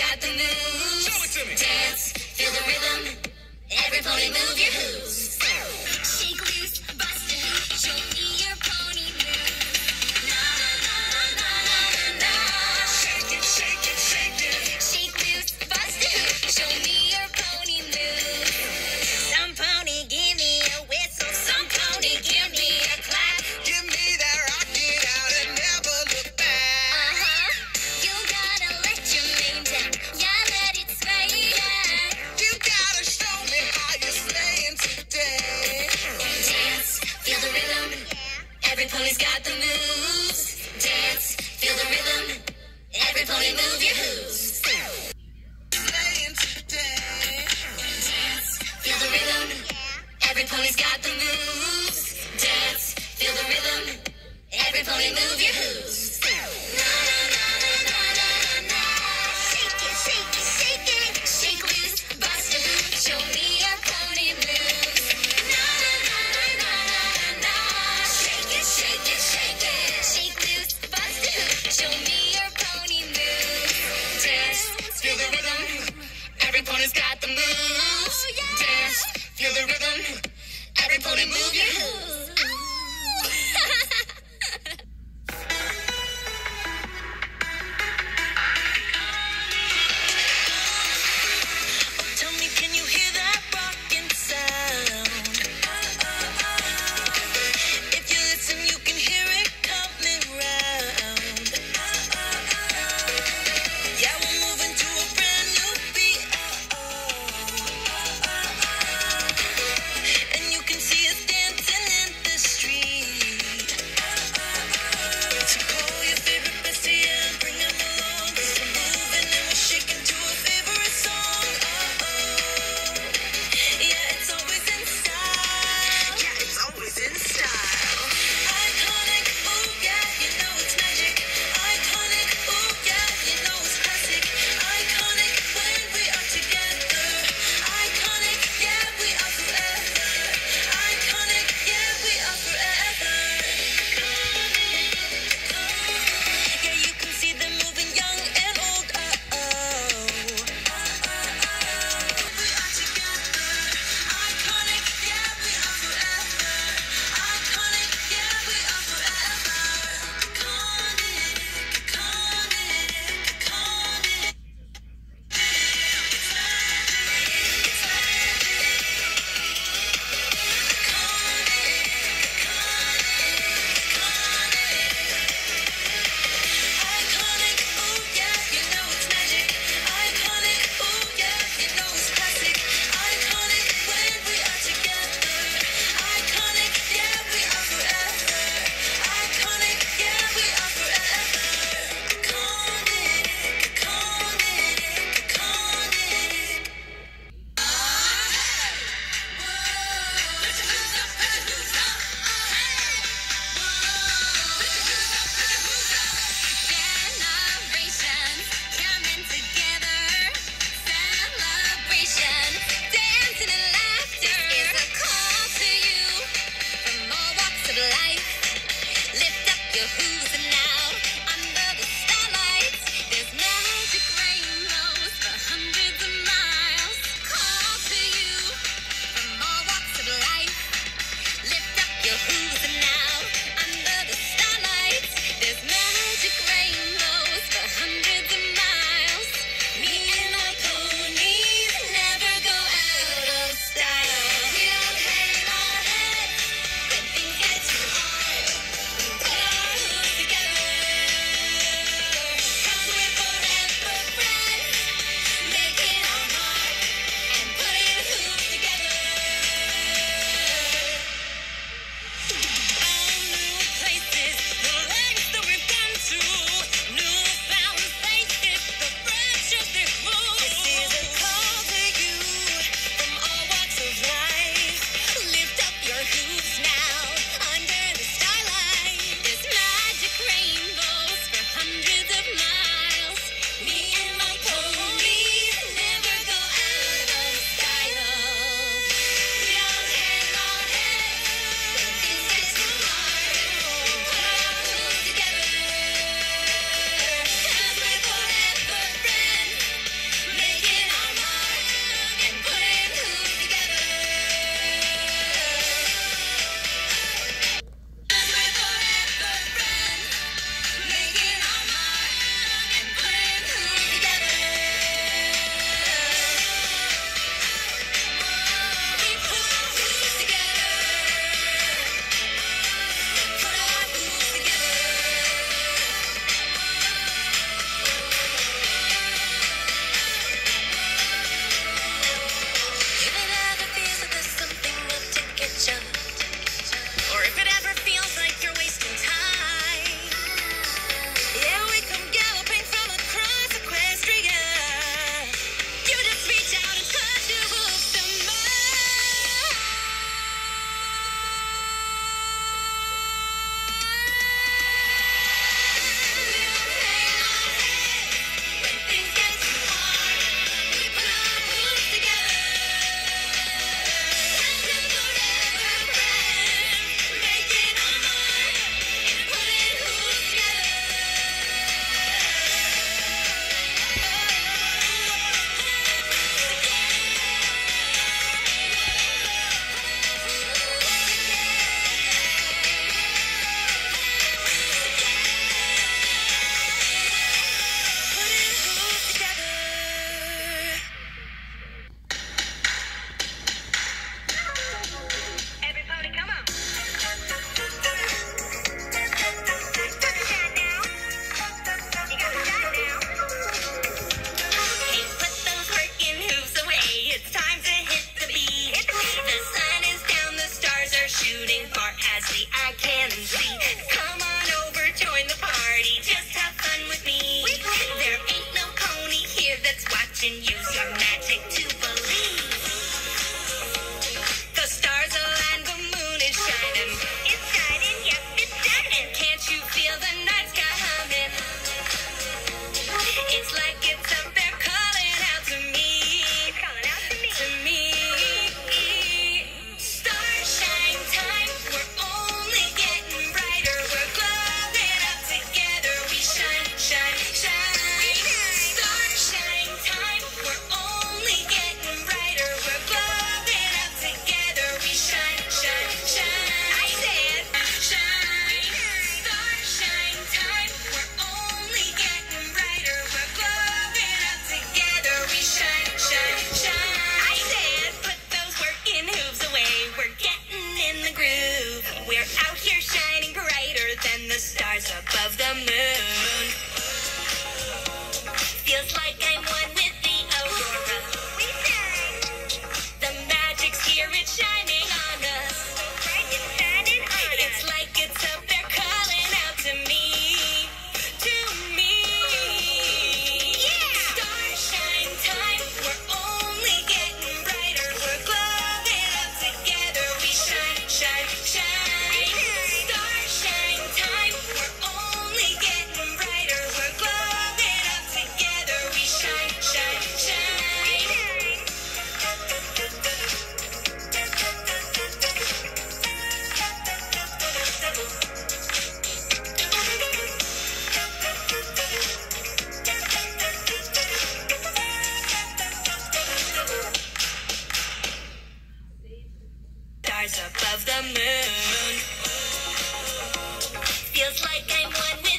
got the moves. Show it to me. Dance, feel the rhythm. Everybody move your hooves. Life. Lift up your hooves And use your magic to stars above the moon. Feels like I'm one With